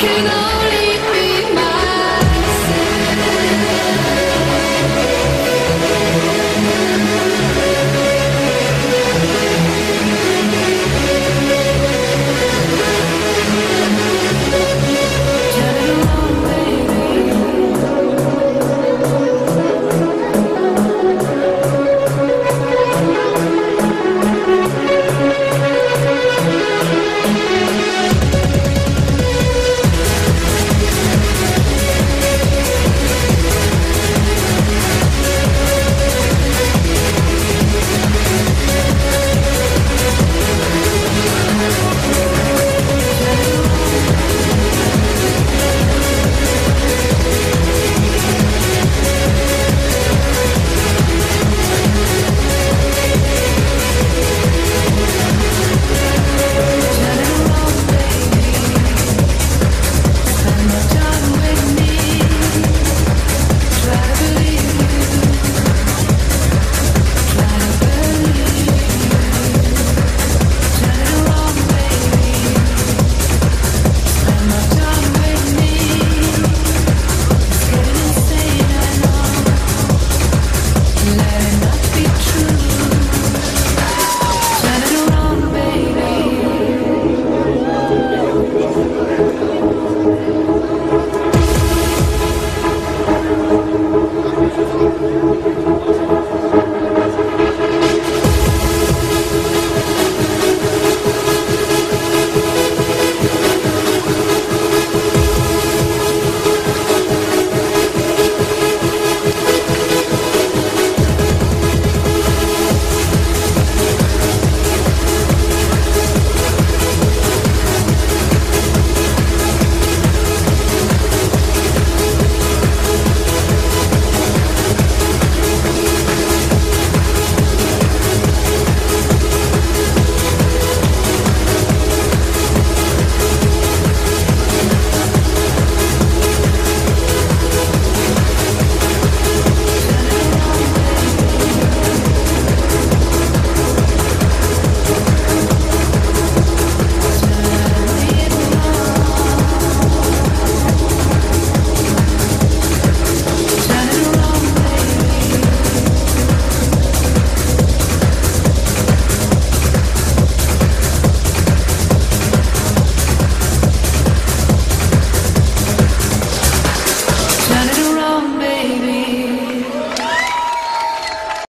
can I?